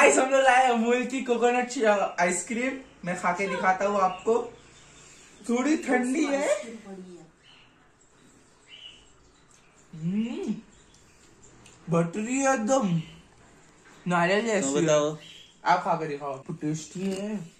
Guys हम लोग लाए अमूल की कोकोनट आइसक्रीम uh, मैं खा के दिखाता हूँ आपको। थोड़ी ठंडी है। बटरी हम्म। एकदम। नारियल जैसी तो है। बताओ। आप खा के दिखाओ टेस्टी है।